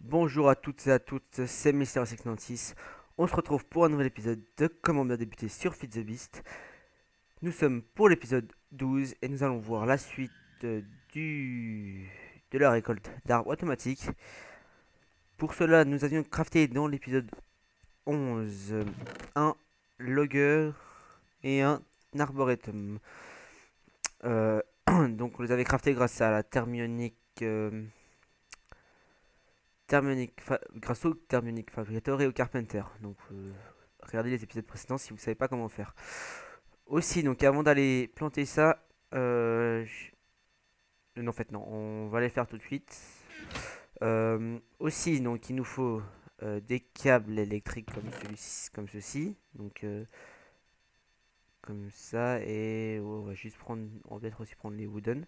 Bonjour à toutes et à toutes, c'est Mister696. On se retrouve pour un nouvel épisode de Comment bien débuter sur Fit the Beast. Nous sommes pour l'épisode 12 et nous allons voir la suite euh, de la récolte d'arbres automatiques. Pour cela, nous avions crafté dans l'épisode 11 euh, un logger et un arboretum. Euh, donc on les avait craftés grâce à la thermionique grâce au thermionique fabricator et au carpenter. Donc euh, regardez les épisodes précédents si vous savez pas comment faire. Aussi donc avant d'aller planter ça euh, non en fait non, on va les faire tout de suite. aussi donc il nous faut des câbles électriques comme celui comme ceci. Donc comme ça et on va juste prendre on va peut-être aussi prendre les wooden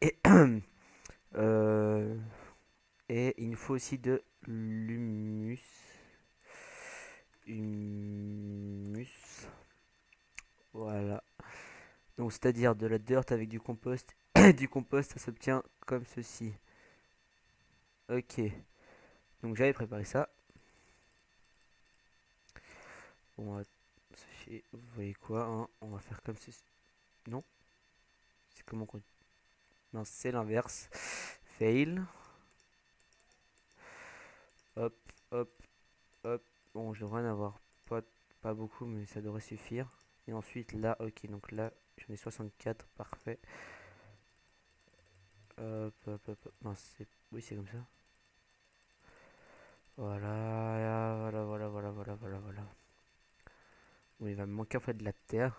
et, euh, et il nous faut aussi de l'humus. Humus. Voilà. Donc c'est à dire de la dirt avec du compost. Du compost ça s'obtient comme ceci. Ok. Donc j'avais préparé ça. On va vous voyez quoi hein? On va faire comme ceci. Non. C'est comment. Non, c'est l'inverse. Fail. Hop, hop, hop. Bon, je devrais en avoir pas, pas beaucoup, mais ça devrait suffire. Et ensuite, là, ok, donc là, j'en ai 64, parfait. Hop, hop, hop, hop. Non, c'est... Oui, c'est comme ça. Voilà, voilà, voilà, voilà, voilà, voilà, voilà. Bon, il va me manquer en fait de la terre.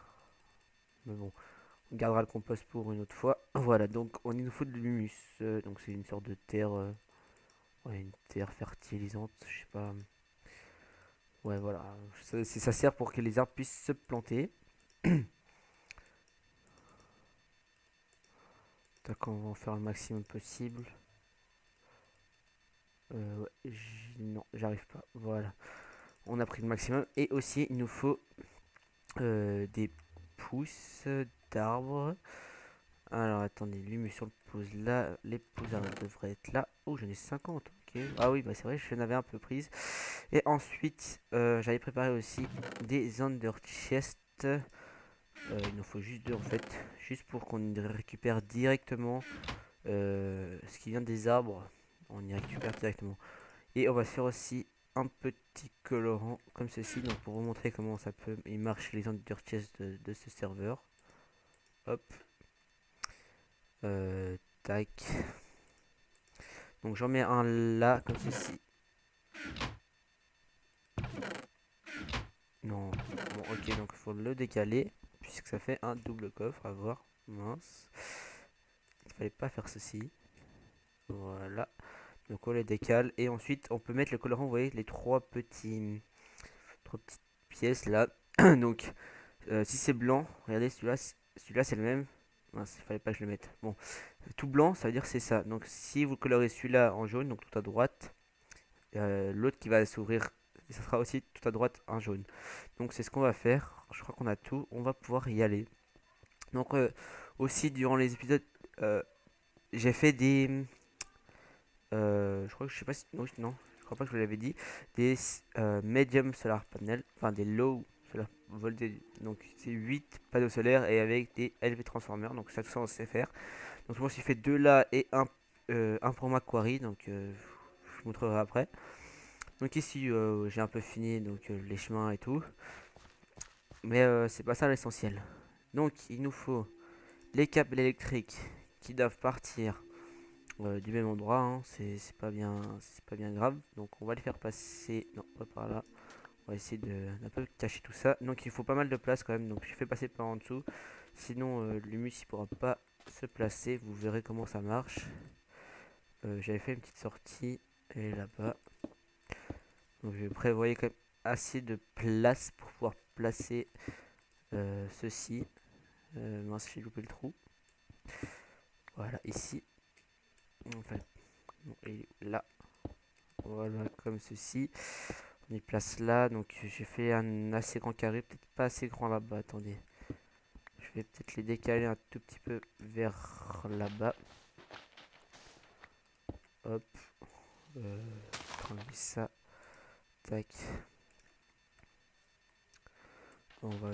Mais bon, on gardera le compost pour une autre fois. Voilà, donc on il nous faut de l'humus. Euh, donc c'est une sorte de terre... Euh, une terre fertilisante, je sais pas. Ouais, voilà. Ça, ça sert pour que les arbres puissent se planter. D'accord, on va en faire le maximum possible. Euh, non, j'arrive pas. Voilà on a pris le maximum. Et aussi, il nous faut euh, des pousses d'arbres. Alors, attendez, l'humus sur le pouce là. Les pousses devraient être là. Oh, j'en ai 50. Ah oui, bah c'est vrai, je n'avais un peu prise. Et ensuite, euh, j'avais préparé aussi des under chest. Euh, il nous faut juste deux en fait. Juste pour qu'on récupère directement ce qui vient des arbres. On y récupère directement. Et on va faire aussi un petit colorant comme ceci donc pour vous montrer comment ça peut il marche les under de, de ce serveur hop euh, tac donc j'en mets un là comme ceci. Non. Ok donc il faut le décaler puisque ça fait un double coffre. À voir. Mince. Il fallait pas faire ceci. Voilà. Donc on les décale. Et ensuite on peut mettre le colorant, vous voyez les trois petits trois petites pièces là. Donc euh, si c'est blanc, regardez celui-là, celui-là c'est le même. Il fallait pas que je le mette. Bon, tout blanc, ça veut dire c'est ça. Donc si vous colorez celui-là en jaune, donc tout à droite, euh, l'autre qui va s'ouvrir, ça sera aussi tout à droite en jaune. Donc c'est ce qu'on va faire. Je crois qu'on a tout. On va pouvoir y aller. Donc euh, aussi durant les épisodes, j'ai fait des euh, je crois que je sais pas si non, non je crois pas que je vous l'avais dit des euh, medium solar panel enfin des low donc c'est 8 panneaux solaires et avec des LV transformers donc ça tout ça on sait faire donc je suis fait deux là et un, euh, un pour Macquarie donc je vous montrerai après donc ici j'ai un peu fini donc les chemins et tout mais c'est pas ça l'essentiel donc il nous faut les câbles électriques qui doivent partir euh, du même endroit, hein. c'est pas bien c'est pas bien grave. Donc on va les faire passer, non pas par là. On va essayer de d'un peu cacher tout ça. Donc il faut pas mal de place quand même, donc je fais passer par en dessous. Sinon euh, l'humus il pourra pas se placer, vous verrez comment ça marche. Euh, j'avais fait une petite sortie, et là-bas. Donc je prévoyais quand même assez de place pour pouvoir placer ceci. mince j'ai loupé le trou. Voilà, ici enfin là voilà comme ceci y place là donc j'ai fait un assez grand carré peut-être pas assez grand là-bas attendez je vais peut-être les décaler un tout petit peu vers là-bas hop euh, ça. Tac. On va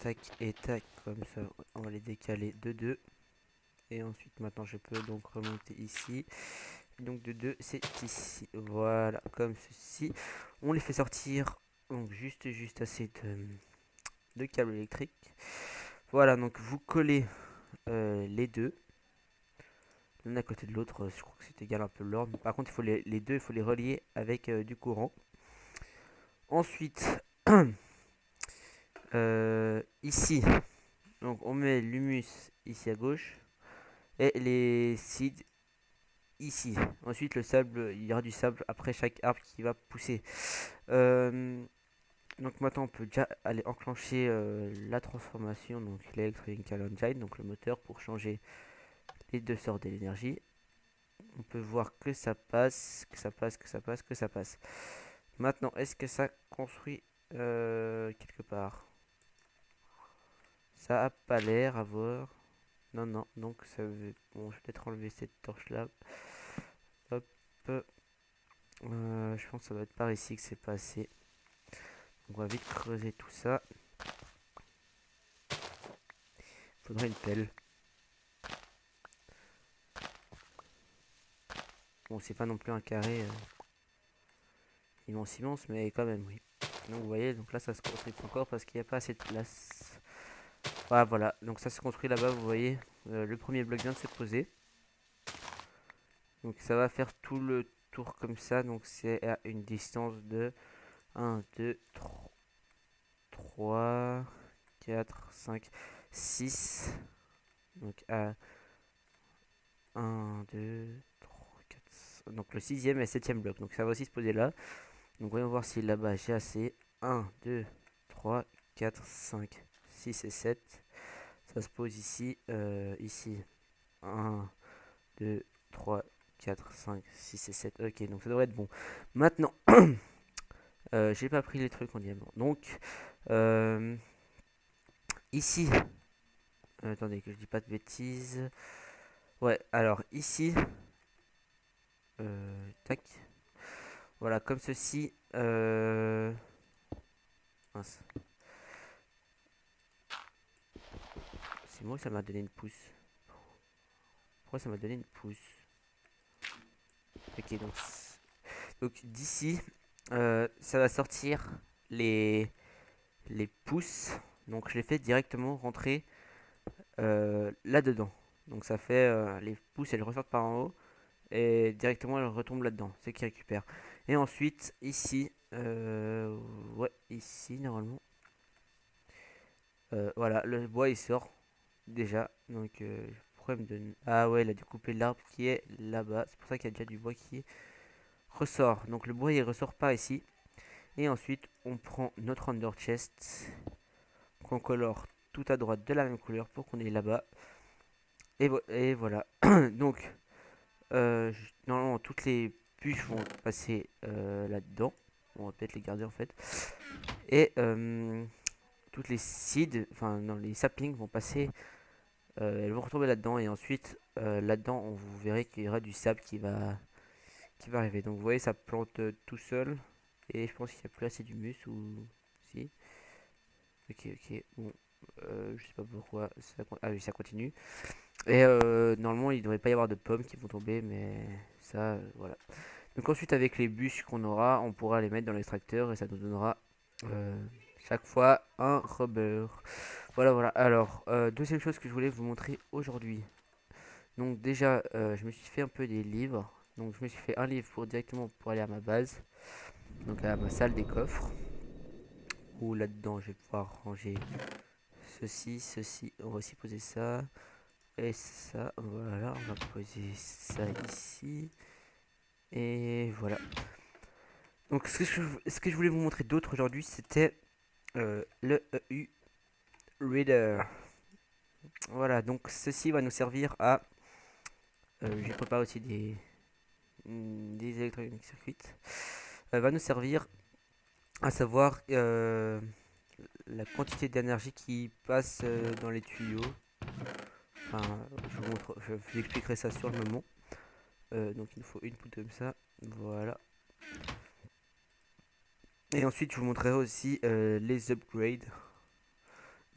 tac et tac comme ça. On va les décaler de 2. Et ensuite maintenant je peux donc remonter ici. Donc de 2 c'est ici. Voilà, comme ceci. On les fait sortir. Donc juste juste assez de, de câbles électriques. Voilà, donc vous collez euh, les deux. L'un à côté de l'autre, je crois que c'est égal un peu l'ordre. Par contre, il faut les, deux, il faut les relier avec euh, du courant. Ensuite, euh, ici, donc on met l'humus ici à gauche et les seeds ici. Ensuite, le sable, il y aura du sable après chaque arbre qui va pousser. Donc maintenant on peut déjà aller enclencher euh, la transformation, donc l'Electrical Engine, donc le moteur pour changer les deux sortes d'énergie. On peut voir que ça passe, que ça passe, que ça passe, que ça passe. Maintenant, est-ce que ça construit euh, quelque part? Ça a pas l'air à voir. Non, non, donc ça veut... Bon, je vais peut-être enlever cette torche là. Hop. Euh, je pense que ça doit être par ici que c'est passé. On va vite creuser tout ça. Faudrait une pelle. Bon, c'est pas non plus un carré euh, immense immense, mais quand même, oui. Donc vous voyez, donc là ça se construit encore parce qu'il n'y a pas assez de place. Voilà, voilà. Donc ça se construit là-bas, vous voyez. Euh, le premier bloc vient de se poser. Donc ça va faire tout le tour comme ça. Donc c'est à une distance de 1, 2, 3, 3, 4, 5, 6. Donc à 1, 2, 3, 4, donc le sixième et septième bloc. Donc ça va aussi se poser là. Donc voyons voir si là-bas j'ai assez. 1, 2, 3, 4, 5, 6 et 7. Ça se pose ici, euh, ici. 1, 2, 3, 4, 5, 6 et 7. Ok, donc ça devrait être bon. Maintenant, Euh, j'ai pas pris les trucs en diamant. Donc, euh, ici, euh, attendez que je dis pas de bêtises. Ouais, alors ici, tac. Voilà, comme ceci. C'est que ça m'a donné une pouce. Pourquoi ça m'a donné une pouce? Ok, donc, donc d'ici, euh, ça va sortir les, les pouces. Donc je les fais directement rentrer euh, là-dedans. Donc ça fait euh, les pouces, elles ressortent par en haut. Et directement elles retombent là-dedans. C'est qui récupère. Et ensuite, ici, ouais, ici normalement. voilà, le bois il sort déjà. Donc, problème de... Ah ouais, il a dû couper l'arbre qui est là-bas. C'est pour ça qu'il y a déjà du bois qui ressort. Donc le bois il ressort pas ici. Et ensuite on prend notre under chest qu'on colore tout à droite de la même couleur pour qu'on ait là-bas. Et, et, voilà. Donc euh, normalement toutes les bûches vont passer euh, là-dedans. On va peut-être les garder en fait. Et euh, toutes les seeds, enfin non les saplings vont passer. Elles vont retomber là-dedans et ensuite là-dedans on vous verrez qu'il y aura du sable qui va qui va arriver. Donc vous voyez, ça plante euh, tout seul. Et je pense qu'il n'y a plus assez d'humus ou si. Ok, ok. Bon, euh, je sais pas pourquoi. Ça... Ah oui, ça continue. Et euh, normalement, il ne devrait pas y avoir de pommes qui vont tomber, mais ça, voilà. Donc ensuite, avec les bûches qu'on aura, on pourra les mettre dans l'extracteur et ça nous donnera chaque fois un rubber. Voilà, voilà. Alors, deuxième chose que je voulais vous montrer aujourd'hui. Donc déjà, je me suis fait un peu des livres. Donc je me suis fait un livre pour directement pour aller à ma base. Donc à ma salle des coffres. Où là-dedans je vais pouvoir ranger ceci, ceci. On va aussi poser ça. Et ça. Voilà. On va poser ça ici. Et voilà. Donc ce que je voulais vous montrer d'autre aujourd'hui c'était euh, le EU Reader. Voilà, donc ceci va nous servir à... Euh, J'ai préparé aussi des, des électroniques circuits euh, va nous servir à savoir euh, la quantité d'énergie qui passe dans les tuyaux. Enfin, je vous, montre, je expliquerai ça sur le moment. donc il nous faut une poudre comme ça. Voilà. Et ensuite, je vous montrerai aussi les upgrades.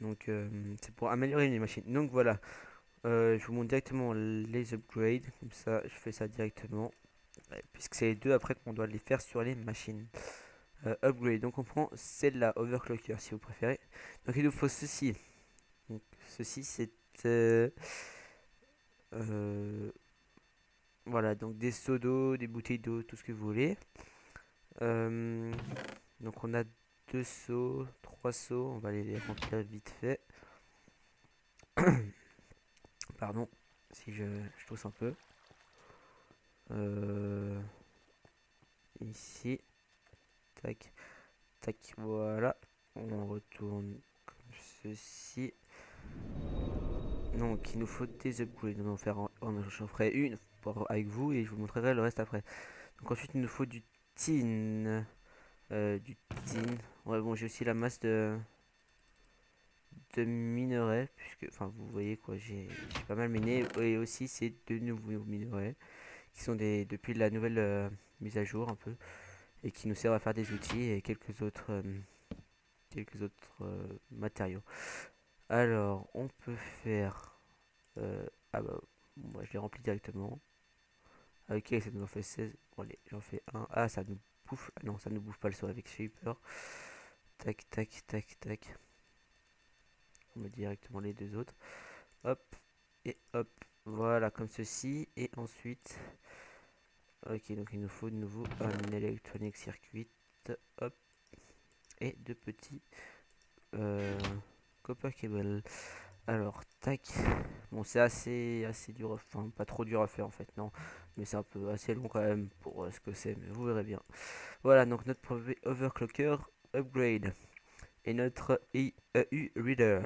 Donc, c'est pour améliorer les machines. Donc voilà. je vous montre directement les upgrades. Comme ça, je fais ça directement. Puisque c'est les deux après qu'on doit les faire sur les machines. upgrade. Donc on prend celle-là, overclocker si vous préférez. Donc il nous faut ceci. Donc ceci c'est euh, euh, voilà, donc des seaux d'eau, des bouteilles d'eau, tout ce que vous voulez. Euh, donc on a deux seaux, trois seaux, on va les remplir vite fait. Pardon, si je, je tousse un peu. ici, tac, tac, voilà. On retourne comme ceci. Donc il nous faut des upgrades. On en faire j'en ferai une pour, avec vous et je vous montrerai le reste après. Donc ensuite il nous faut du tin. Euh, du tin. Ouais bon j'ai aussi la masse de de minerais puisque enfin vous voyez quoi j'ai pas mal miné et aussi c'est de nouveaux minerais qui sont des depuis la nouvelle euh, mise à jour un peu et qui nous servent à faire des outils et quelques autres euh, quelques autres matériaux alors, on peut faire... Ah bah, moi je l'ai rempli directement. Ok, ça nous en fait 16. Bon, allez, j'en fais un. Ah, ça nous non, ça ne bouffe pas le saut avec Shaper. Tac, tac, tac, tac. On met directement les deux autres. Hop, et hop. Voilà, comme ceci. Et ensuite... Ok, donc il nous faut de nouveau un électronique circuit. Hop. Et deux petits... Euh, Copper Cable. Alors, tac. Bon, c'est assez, assez dur, enfin, pas trop dur à faire en fait, non. Mais c'est un peu assez long quand même pour euh, ce que c'est, mais vous verrez bien. Voilà, donc notre overclocker upgrade et notre EU reader.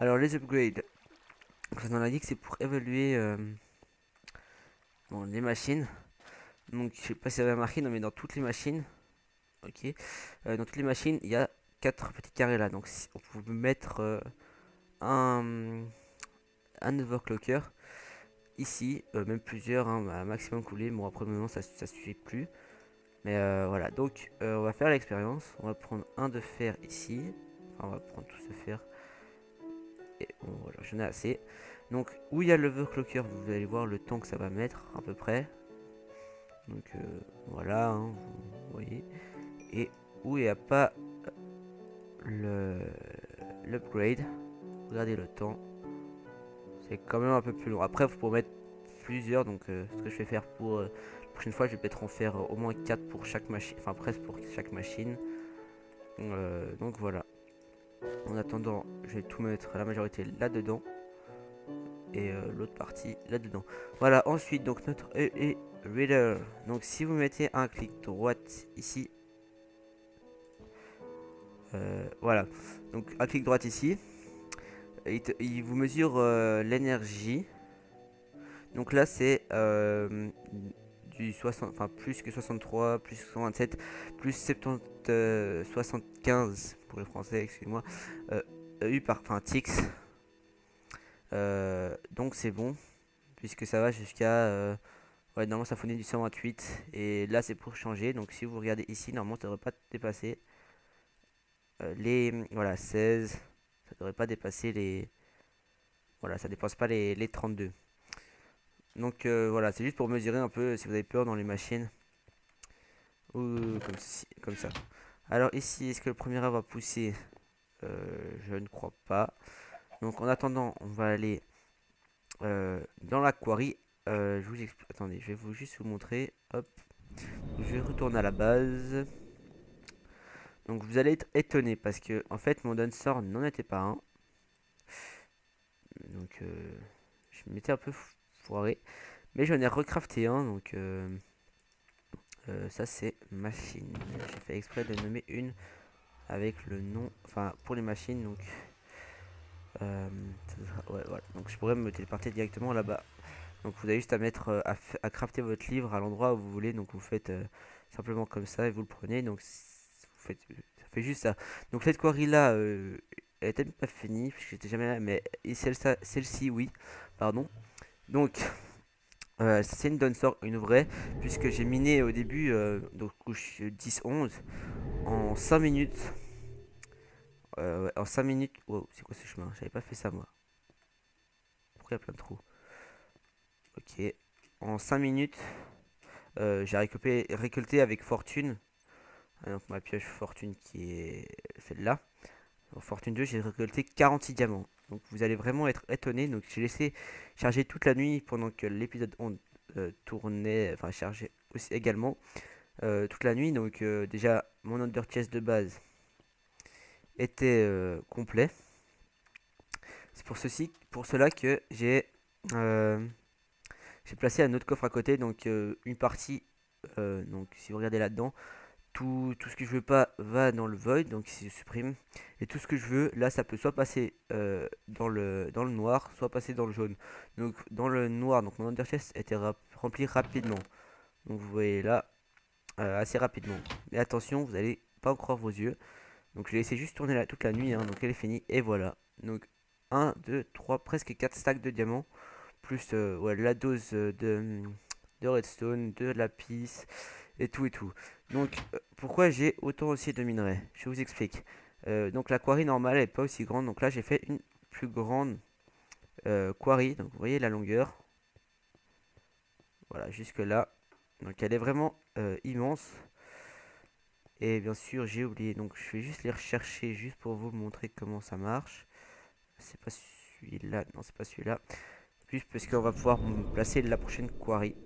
Alors, les upgrades, on a dit que c'est pour évaluer euh, bon, les machines. Donc, je sais pas si vous avez remarqué, non, mais dans toutes les machines, ok, euh, dans toutes les machines, il y a quatre petits carrés là. Donc si on peut mettre un, overclocker ici, euh, même plusieurs, hein, maximum coulé. Bon après moment ça, ça suffit plus. Mais euh, voilà, donc on va faire l'expérience. On va prendre un de fer ici. Enfin, on va prendre tout ce fer. Et bon voilà, j'en ai assez. Donc où il y a l'overclocker, vous allez voir le temps que ça va mettre à peu près. Donc voilà, hein, vous voyez. Et où il n'y a pas le l'upgrade. Regardez le temps. C'est quand même un peu plus long. Après, vous pouvez mettre plusieurs. Donc, euh, ce que je vais faire pour euh, la prochaine fois, je vais peut-être en faire euh, au moins 4 pour chaque machine. Enfin, presque pour chaque machine. donc, voilà. En attendant, je vais tout mettre la majorité là-dedans. Et l'autre partie là-dedans. Voilà, ensuite, donc notre e Reader. Donc, si vous mettez un clic droite ici, voilà. Donc un clic droit ici. Il, vous mesure euh, l'énergie. Donc là c'est euh, du 60, enfin plus que 63, plus 127, plus 70, 75 pour les français, excusez-moi. eu par, enfin tix. donc c'est bon puisque ça va jusqu'à ouais normalement ça fournit du 128 et là c'est pour changer donc si vous regardez ici normalement ça devrait pas dépasser euh, les voilà 16 ça devrait pas dépasser les voilà ça dépasse pas les, les 32 donc euh, voilà c'est juste pour mesurer un peu si vous avez peur dans les machines. Ou comme, comme ça. Alors ici est-ce que le premier va pousser? Euh, je ne crois pas. Donc en attendant on va aller dans la quarry je vous attendez je vais vous juste vous montrer. Hop. Je vais retourner à la base donc vous allez être étonné parce que en fait mon Dunsor n'en était pas un. Donc euh, je m'étais un peu foiré. Mais j'en ai recrafté un donc euh, euh, ça c'est machine. J'ai fait exprès de nommer une avec le nom, enfin pour les machines donc ouais, voilà. donc je pourrais me téléporter directement là-bas. Donc vous avez juste à mettre à, à, crafter votre livre à l'endroit où vous voulez. Donc vous faites simplement comme ça et vous le prenez. Donc ça fait juste ça. Donc cette quarry là, euh, elle était pas finie, parce que j'étais jamais là, mais celle-ci, oui, pardon. Donc, c'est une Donsor, une vraie, puisque j'ai miné au début, donc couche 10-11, en 5 minutes. en 5 minutes. Wow, c'est quoi ce chemin? J'avais pas fait ça moi. Pourquoi il y a plein de trous? Ok. En 5 minutes, j'ai récolté, avec fortune. Donc ma pioche fortune qui est celle-là. Fortune 2, j'ai récolté 46 diamants. Donc vous allez vraiment être étonné. Donc j'ai laissé charger toute la nuit pendant que l'épisode on euh, tournait, enfin chargé aussi également euh, toute la nuit. Donc euh, déjà mon under chest de base était complet. C'est pour ceci, pour cela que j'ai j'ai placé un autre coffre à côté. Donc une partie, donc si vous regardez là-dedans, tout, ce que je veux pas va dans le void, donc ici je supprime. Et tout ce que je veux, là ça peut soit passer euh, dans, le, dans le noir, soit passer dans le jaune. Donc dans le noir, donc mon under chest était rempli rapidement. Donc vous voyez là, euh, assez rapidement. Mais attention, vous allez pas en croire vos yeux. Donc je l'ai laissé juste tourner là toute la nuit, hein, donc elle est finie. Et voilà. Donc 1, 2, 3, presque 4 stacks de diamants. Plus euh, la dose de redstone, de lapis et tout et tout. Donc, euh, pourquoi j'ai autant aussi de minerais? Je vous explique. Euh, donc, la quarry normale n'est pas aussi grande. Donc là, j'ai fait une plus grande euh, quarry. Donc, vous voyez la longueur. Voilà, jusque là. Donc, elle est vraiment immense. Et bien sûr, j'ai oublié. Donc, je vais juste les rechercher juste pour vous montrer comment ça marche. C'est pas celui-là. Non, c'est pas celui-là. Juste parce qu'on va pouvoir placer la prochaine quarry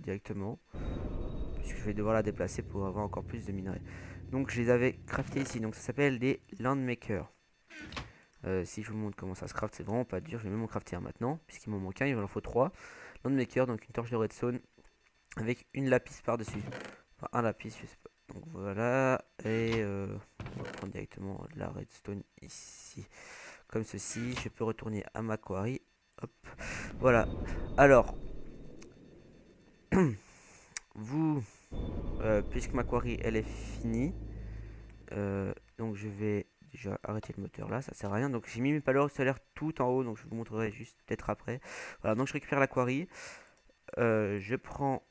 directement puisque je vais devoir la déplacer pour avoir encore plus de minerais. Donc je les avais craftés ici, donc ça s'appelle des landmakers. Euh, si je vous montre comment ça se craft, c'est vraiment pas dur, je vais même en crafter un maintenant, puisqu'il m'en manque un, il en faut trois. Landmaker, donc une torche de redstone avec une lapis par-dessus. Enfin un lapis, je sais pas. Donc voilà, et euh, on va prendre directement la redstone ici, comme ceci. Je peux retourner à ma quarry. Hop, voilà. Alors, vous, euh, puisque ma quarry elle est finie, euh, donc je vais déjà arrêter le moteur là, ça sert à rien. Donc j'ai mis mes panneaux solaires tout en haut, donc je vous montrerai juste peut-être après. Voilà, donc je récupère la quarry. Euh, je prends,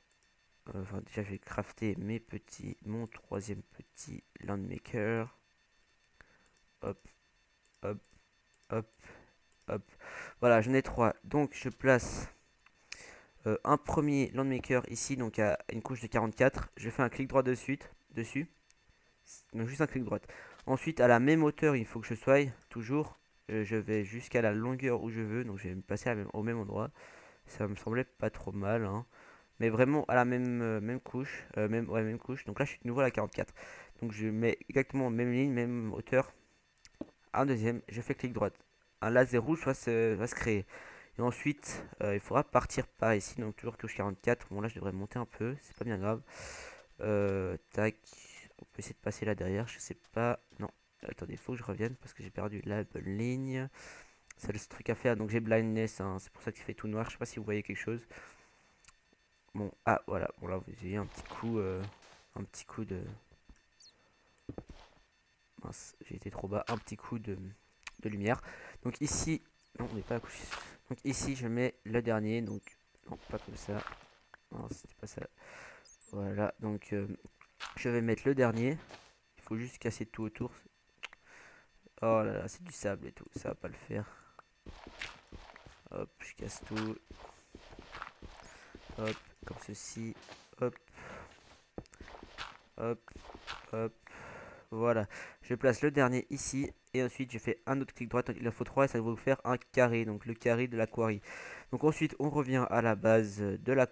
enfin déjà je vais crafter mes petits, mon troisième petit landmaker. Hop, hop, hop, hop. Voilà, j'en ai trois. Donc je place euh, un premier landmaker ici, donc à une couche de 44. Je fais un clic droit de suite, dessus. Donc juste un clic droit. Ensuite, à la même hauteur, il faut que je sois, toujours. Euh, je vais jusqu'à la longueur où je veux, donc je vais me passer au même endroit. Ça me semblait pas trop mal, hein. Mais vraiment à la même, euh, même couche, même, ouais, même couche. Donc là, je suis de nouveau à la 44. Donc je mets exactement même ligne, même hauteur. Un deuxième, je fais clic droit. Un laser rouge va se, va se créer. Et ensuite, euh, il faudra partir par ici. Donc toujours touche 44. Bon là, je devrais monter un peu. C'est pas bien grave. Euh, tac. On peut essayer de passer là derrière. Je sais pas. Non. Attendez, il faut que je revienne parce que j'ai perdu la bonne ligne. C'est le truc à faire. Donc j'ai blindness. Hein. C'est pour ça qu'il fait tout noir. Je sais pas si vous voyez quelque chose. Bon, ah voilà. Bon là, vous avez un petit coup. Euh, un petit coup de. Mince, j'ai été trop bas. Un petit coup de, de lumière. Donc ici. Non, on n'est pas à coucher. Donc ici je mets le dernier, donc non pas comme ça. Non c'était pas ça. Voilà, donc euh, je vais mettre le dernier. Il faut juste casser tout autour. Oh là là, c'est du sable et tout, ça va pas le faire. Hop, je casse tout. Hop, comme ceci. Hop. Hop. Hop. Voilà. Je place le dernier ici. Et ensuite, je fais un autre clic droit. Il en faut 3 et ça va vous faire un carré. Donc le carré de la. Donc ensuite, on revient à la base de la.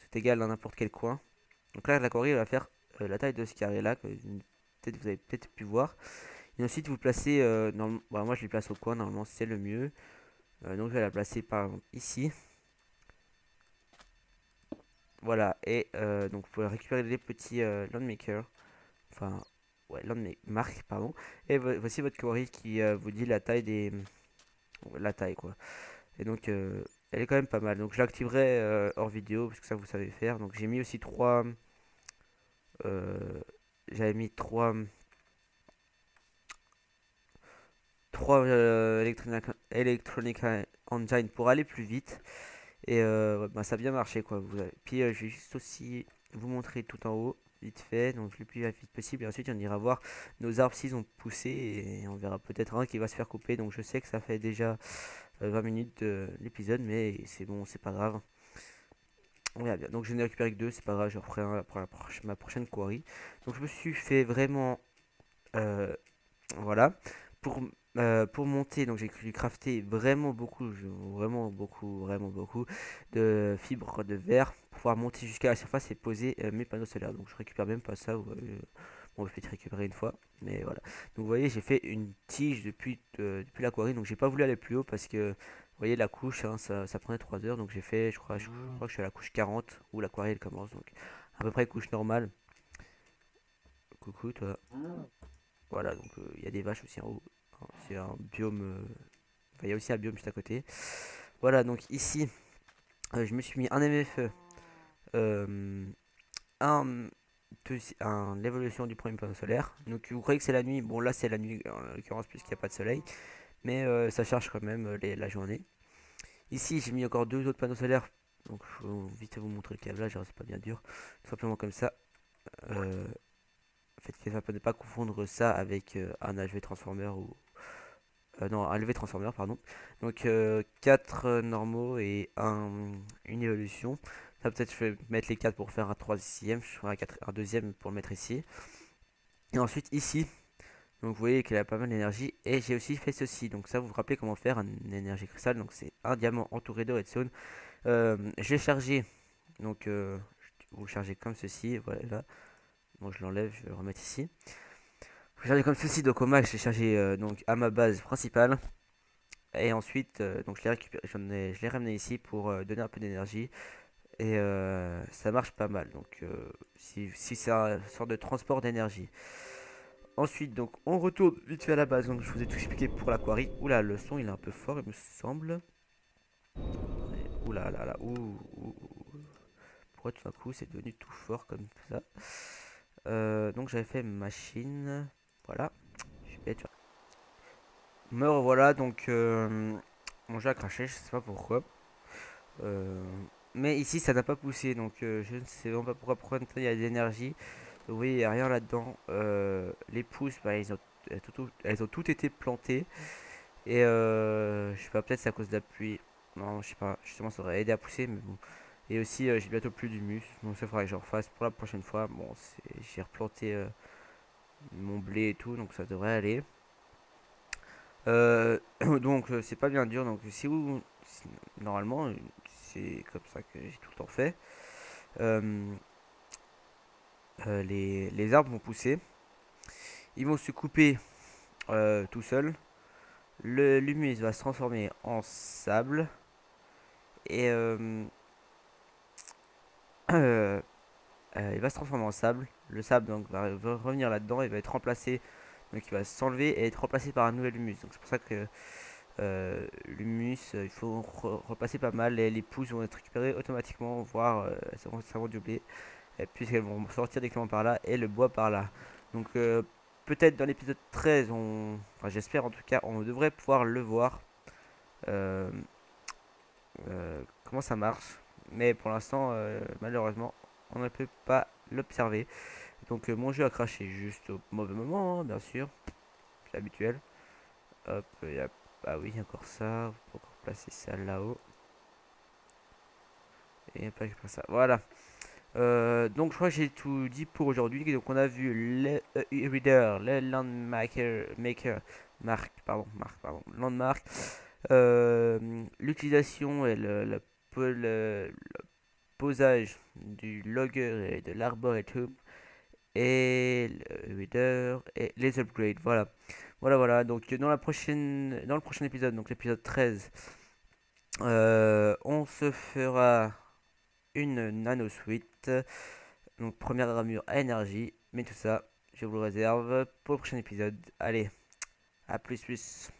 C'est égal dans n'importe quel coin. Donc là, la va faire euh, la taille de ce carré là. Que peut-être vous avez peut-être pu voir. Et ensuite, vous placez. Euh, bah, moi, je les place au coin. Normalement, c'est le mieux. Euh, donc je vais la placer par exemple ici. Voilà. Et donc vous pouvez récupérer les petits landmakers. Enfin, ouais, l'un de mes marques, pardon. Et voici votre quarry qui euh, vous dit la taille des... La taille, quoi. Et donc, euh, elle est quand même pas mal. Donc, je l'activerai euh, hors vidéo, parce que ça, vous savez faire. Donc, j'ai mis aussi trois... J'avais mis trois... Trois Electronic, Engine pour aller plus vite. Et bah, ça a bien marché quoi. Puis je vais juste aussi vous montrer tout en haut vite fait, donc le plus vite possible. Et ensuite, on ira voir nos arbres s'ils ont poussé et on verra peut-être un qui va se faire couper. Donc je sais que ça fait déjà 20 minutes de l'épisode, mais c'est bon, c'est pas grave. On bien. Donc je n'ai récupéré que deux, c'est pas grave, je reprends la, ma prochaine quarry. Donc je me suis fait vraiment... Euh, voilà. Pour, euh, pour monter, donc j'ai crafté vraiment beaucoup, vraiment beaucoup, vraiment beaucoup de fibres de verre pour pouvoir monter jusqu'à la surface et poser euh, mes panneaux solaires. Donc je récupère même pas ça. bon, je vais peut-être récupérer une fois, mais voilà. Donc vous voyez, j'ai fait une tige depuis, depuis la quarry, donc j'ai pas voulu aller plus haut parce que vous voyez la couche, hein, ça, ça, prenait 3 heures, donc j'ai fait, je crois, je, crois que je suis à la couche 40 où la elle commence, donc à peu près couche normale. Coucou toi. Voilà, donc euh, il y a des vaches aussi en haut. Hein, c'est un biome, euh, il y a aussi un biome juste à côté. Voilà, donc ici, euh, je me suis mis un MFE, un, un l'évolution du premier panneau solaire. Donc vous croyez que c'est la nuit, bon là c'est la nuit en l'occurrence puisqu'il n'y a pas de soleil mais euh, ça charge quand même euh, la journée. Ici, j'ai mis encore deux autres panneaux solaires. Donc, je vais vite vous montrer le câblage, c'est pas bien dur. Simplement comme ça. Euh, faites gaffe ne pas confondre ça avec un HV transformer ou. non, un LV transformer, pardon. Donc, 4 normaux et un, une évolution. Ça, peut-être, je vais mettre les 4 pour faire un troisième. Je ferai un, un deuxième pour le mettre ici. Et ensuite, ici, donc vous voyez qu'elle a pas mal d'énergie. Et j'ai aussi fait ceci. Donc ça vous vous rappelez comment faire un énergie cristal. Donc c'est un diamant entouré de redstone. Euh, je l'ai chargé. Donc euh, vous chargez comme ceci. Voilà. Bon je l'enlève, je vais le remettre ici. Vous chargez comme ceci. Donc au max je l'ai chargé euh, donc à ma base principale. Et ensuite donc je l'ai récupéré, je l'ai ramené ici pour donner un peu d'énergie. Et ça marche pas mal. Donc si, si c'est un sorte de transport d'énergie. Ensuite, donc, on retourne vite fait à la base. Donc, je vous ai tout expliqué pour la. Oula, le son, il est un peu fort, il me semble. Oula, là, là, ouh, Pourquoi tout d'un coup, c'est devenu tout fort comme ça? Euh, Donc, j'avais fait machine. Voilà. Je vais Me revoilà, donc, euh, mon jeu a craché, je sais pas pourquoi. Euh, mais ici, ça n'a pas poussé, donc je ne sais vraiment pas pourquoi, pourquoi il y a de l'énergie. Oui, il n'y a rien là-dedans. Euh, les pousses, bah, elles, ont, elles, ont toutes été plantées. Et euh, je sais pas, peut-être c'est à cause de la pluie. Non, je sais pas. Justement, ça aurait aidé à pousser, mais bon. Et aussi, euh, j'ai bientôt plus d'humus. Donc, ça faudra que je refasse pour la prochaine fois. Bon, j'ai replanté euh, mon blé et tout, donc ça devrait aller. donc, c'est pas bien dur. Donc, si vous. Normalement, c'est comme ça que j'ai tout le temps fait. Euh, les, arbres vont pousser. Ils vont se couper euh, tout seuls. L'humus va se transformer en sable. Et euh, il va se transformer en sable. Le sable donc va revenir là-dedans et va être remplacé. Donc il va s'enlever et être remplacé par un nouvel humus. Donc c'est pour ça que l'humus, il faut repasser pas mal. Et les pousses vont être récupérées automatiquement, voire ça, va, va doubler puisqu'elles vont sortir directement par là et le bois par là. Donc euh, peut-être dans l'épisode 13, on, enfin j'espère en tout cas, on devrait pouvoir le voir. Euh, euh, comment ça marche? Mais pour l'instant, malheureusement, on ne peut pas l'observer. Donc mon jeu a craché juste au mauvais moment, hein, bien sûr. C'est habituel. Hop, il. Ah oui, encore ça. Pour placer ça là-haut. Et pas ça. Voilà. Euh, donc je crois que j'ai tout dit pour aujourd'hui. Donc on a vu le uh, reader, le landmaker, maker, mark, pardon, mark, pardon, landmark, euh, l'utilisation et le, le, posage du logger et de l'arboretum et le et les upgrades. Voilà, voilà, voilà. Donc dans la prochaine, dans le prochain épisode, donc l'épisode 13, euh, on se fera une nano suite. Donc première ramure à énergie. Mais tout ça, je vous le réserve pour le prochain épisode. Allez, à plus plus.